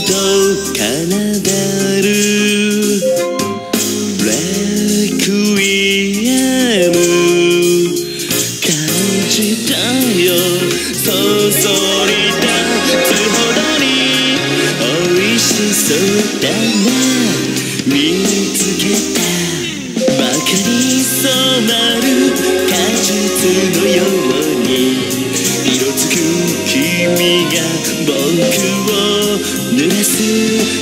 と奏でる。ブレイクイエム。感じたよ。そそり立つほどに。美味しそうだな見つけたバカに染まる果実のように。色づく君が僕を。濡らす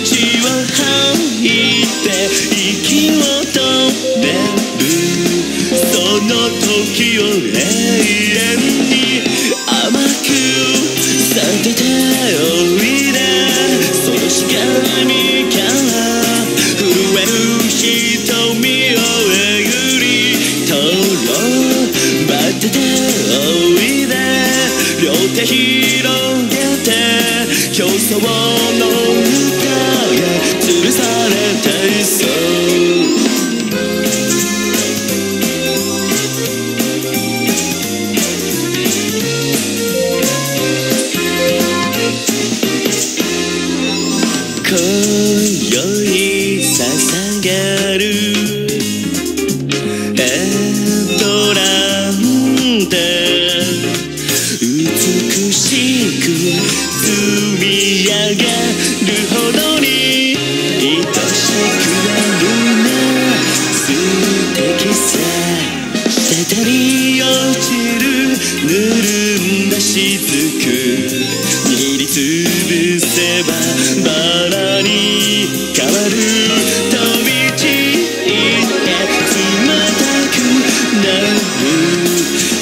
血を吐いて息を止めるその時を永遠に甘くておいで。そのしがからえる瞳をえぐりろってて競争の歌へ吊るされていそう今宵捧げるぶせばバラに変わる飛び散って冷たくなる。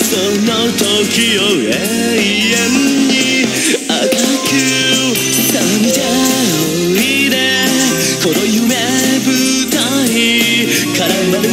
その時を永遠に赤く覚めておいで。この夢舞台絡まる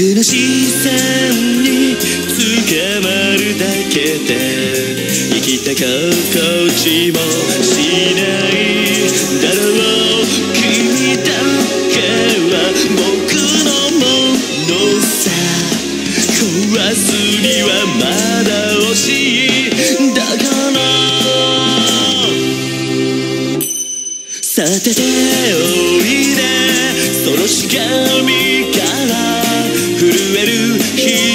の視線につかまるだけで生きた心地もしないだろう君だけは僕のものさ。壊すにはまだ惜しいだから。さてておいで。そのしがみから。震える